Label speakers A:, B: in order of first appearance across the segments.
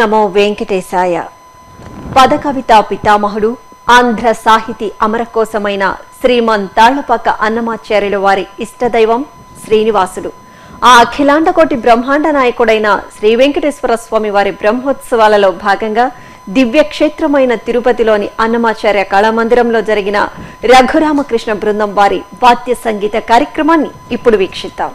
A: నమో వెంకటేశాయ. పదకవిత పితామహుడు ఆంధ్ర సాహితీ అమరకోసమైన శ్రీమన్ తాళ్ళపాక అన్నమాచార్యుల వారి ఇష్టదైవం శ్రీనివాసుడు. ఆ అఖిలాండకోటి బ్రహ్మాండ నాయకుడైన శ్రీ వెంకటేశ్వర స్వామి వారి బ్రహ్మోత్సవాలలో భాగంగా దివ్యక్షేత్రమైన తిరుపతిలోని అన్నమాచార్య కళామందిరంలో జరిగిన రఘురామకృష్ణ బృందం వారి వాద్య సంగీత కార్యక్రమాన్ని ఇప్పుడు వీక్షిద్దాం.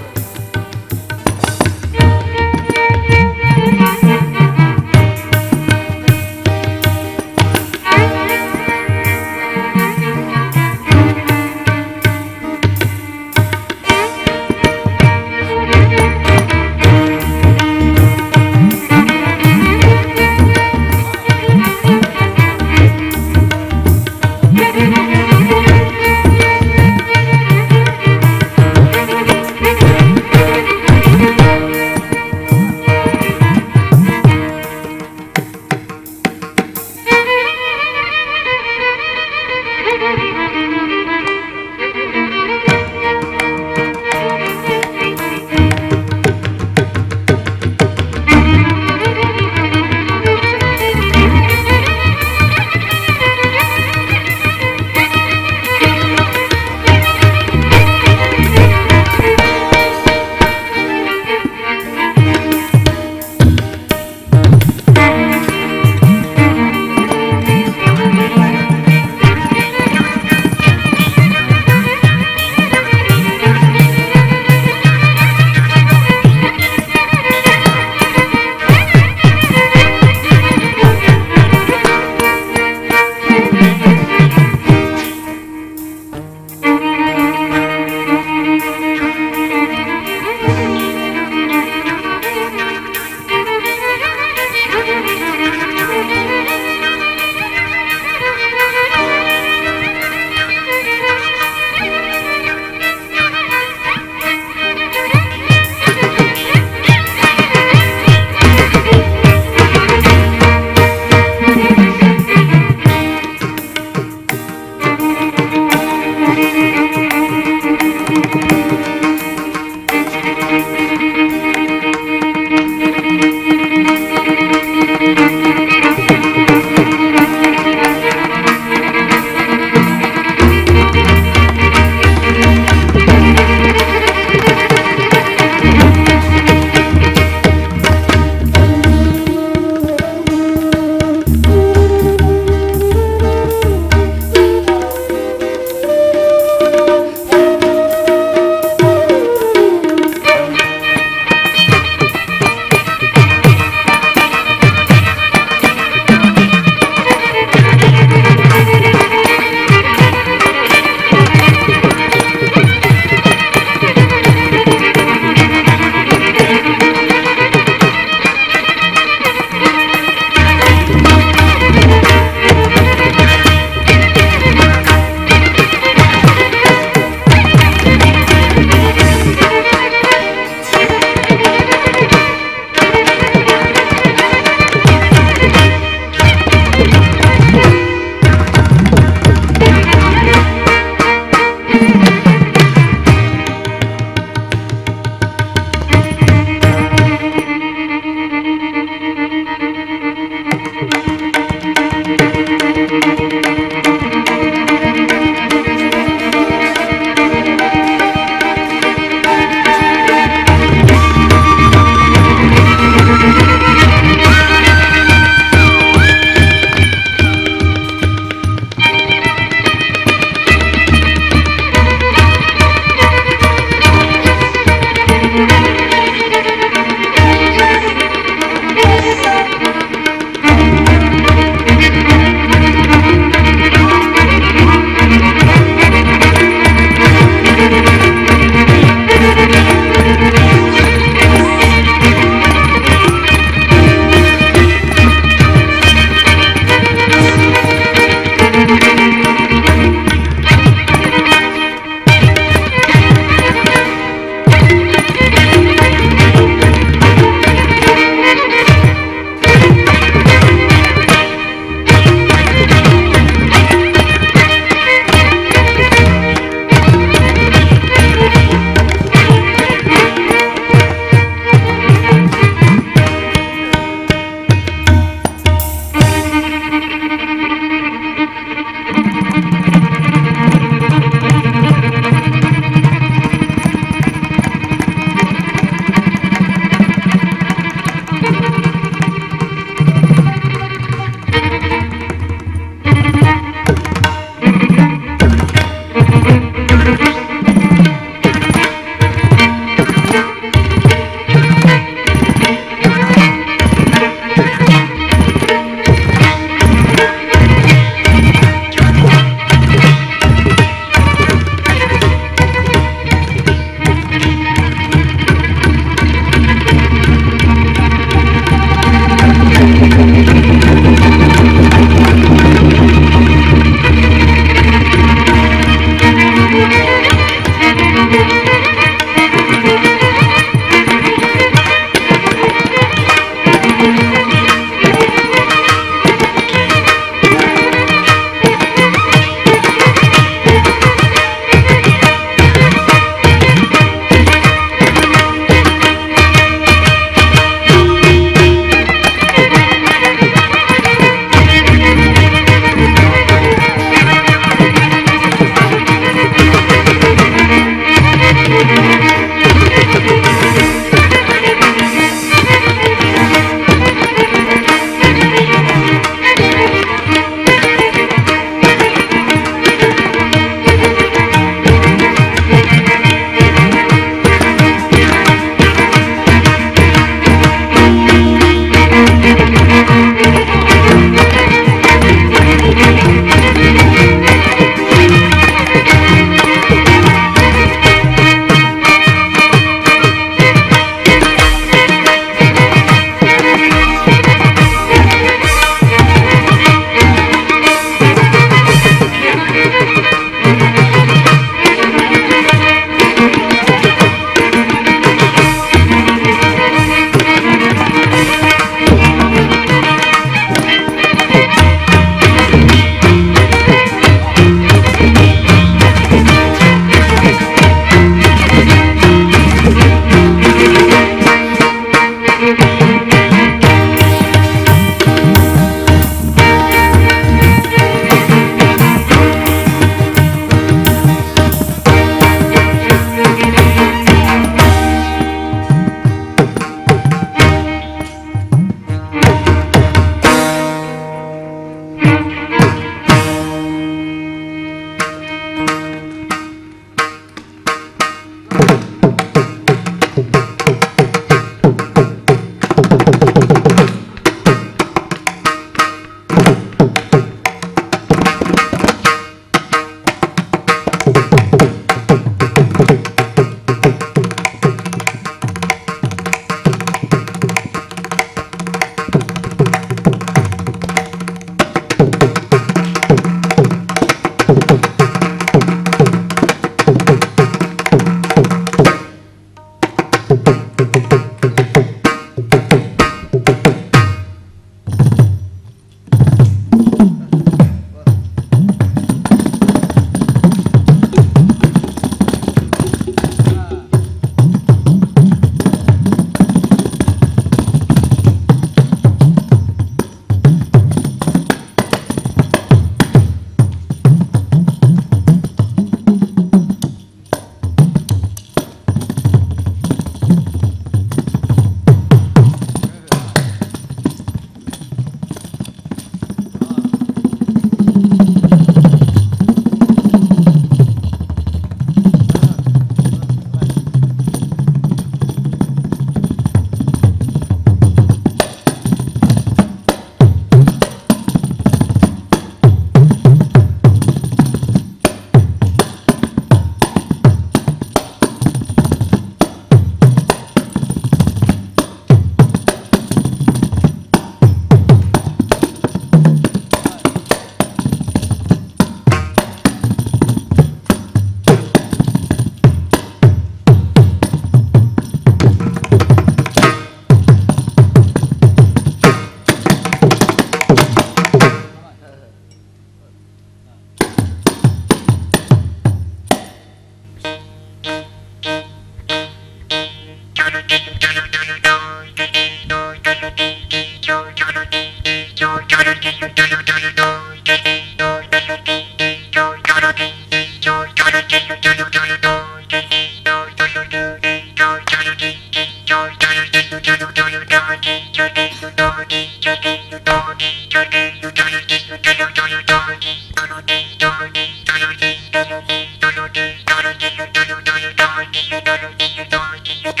A: Thank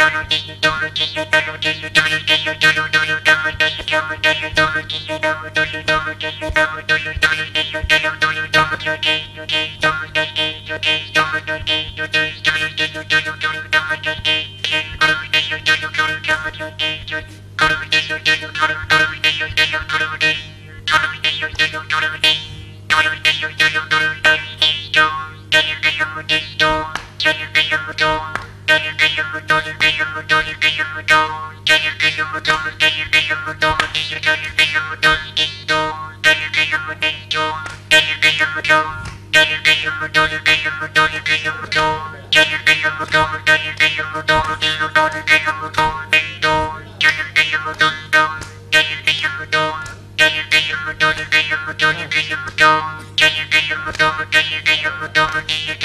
A: you. どれだよどれだよどれだよどれだよどれだよどれだよ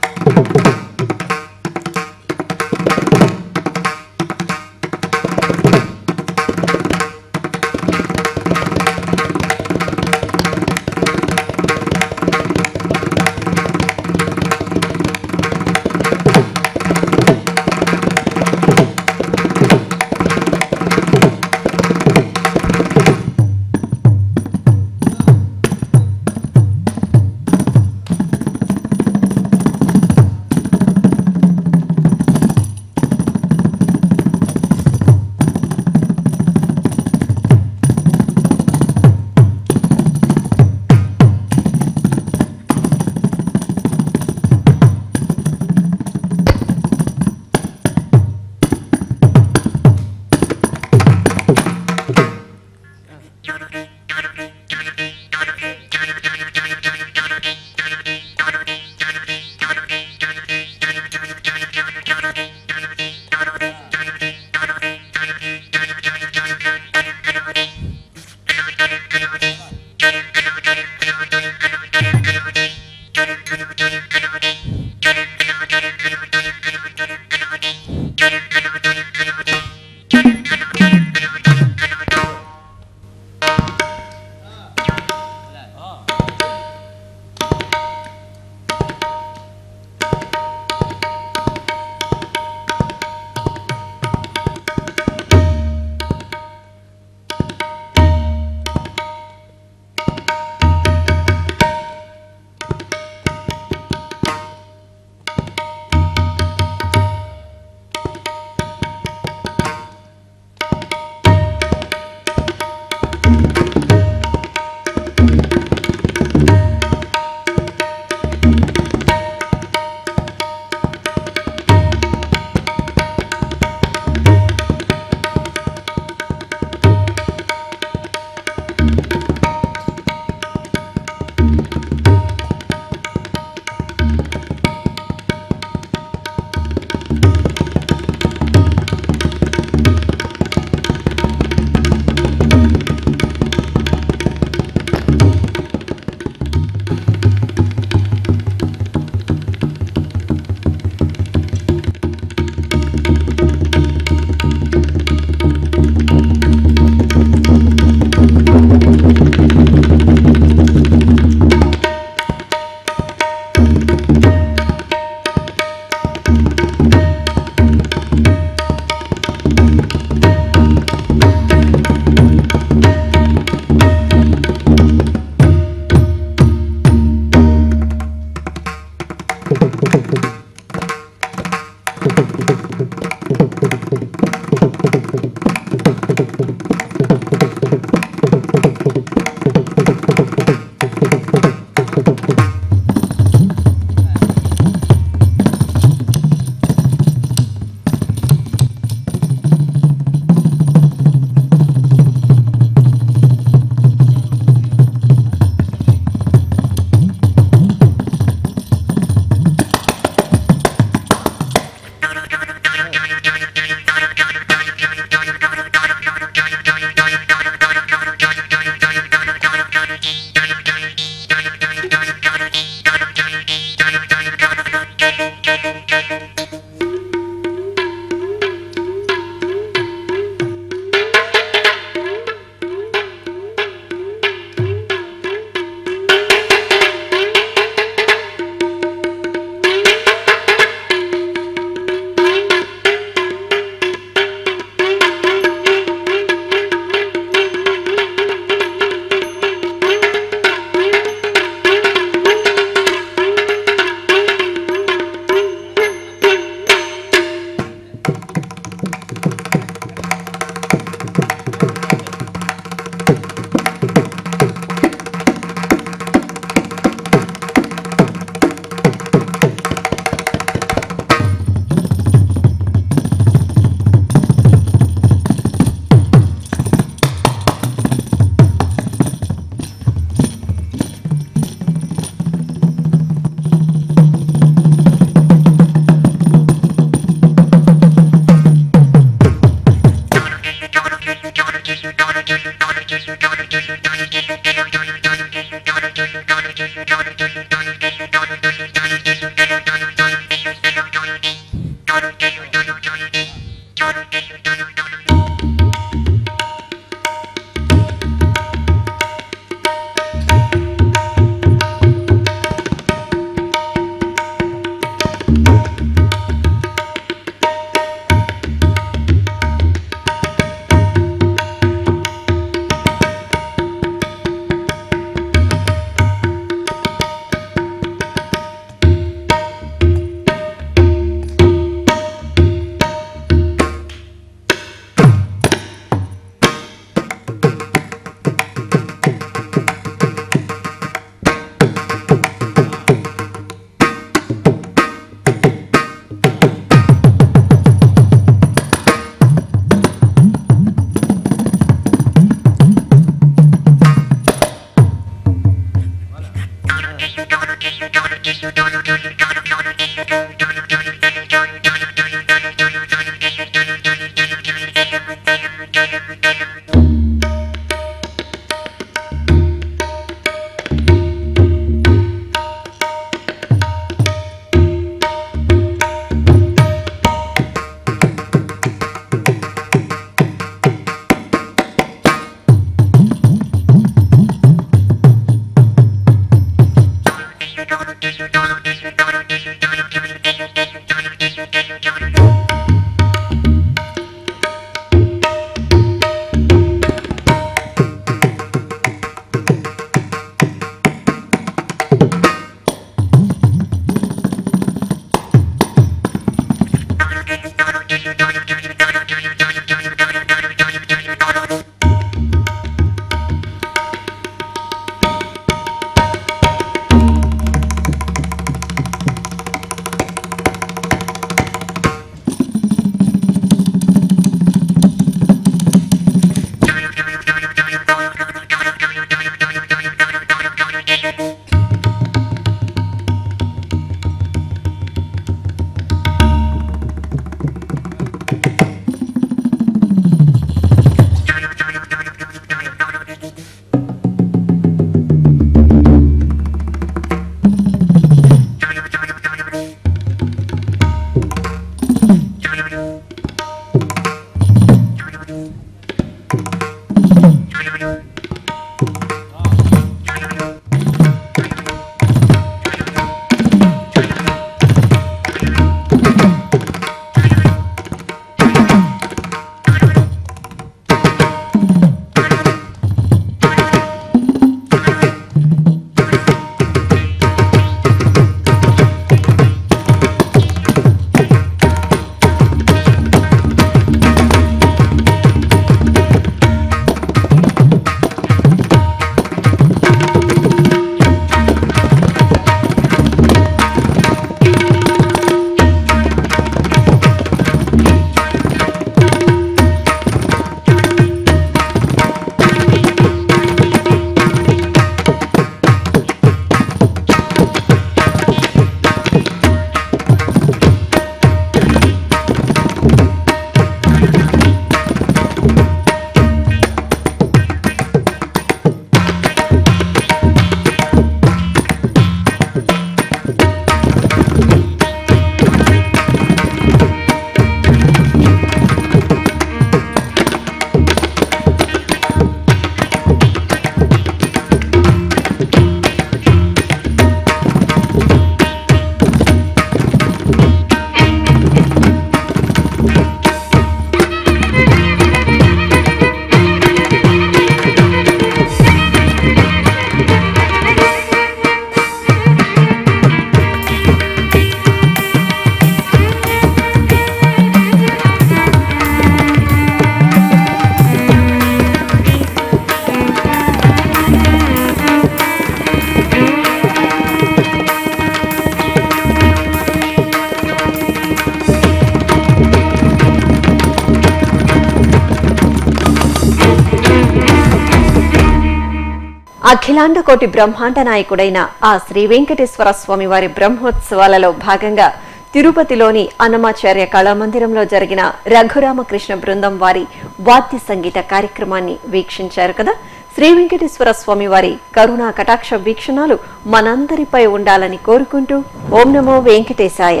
A: అఖిలాండ కోటి బ్రహ్మాండ నాయకుడైన ఆ శ్రీ వెంకటేశ్వర స్వామి వారి బ్రహ్మోత్సవాలలో భాగంగా తిరుపతిలోని అన్నమాచార్య కళామందిరంలో జరిగిన రఘురామకృష్ణ బృందం వారి వాద్య సంగీత కార్యక్రమాన్ని వీక్షించారు కదా? శ్రీ వెంకటేశ్వర స్వామి వారి కరుణా కటాక్ష వీక్షణాలు మనందరిపై ఉండాలని కోరుకుంటూ ఓం నమో వెంకటేశాయ.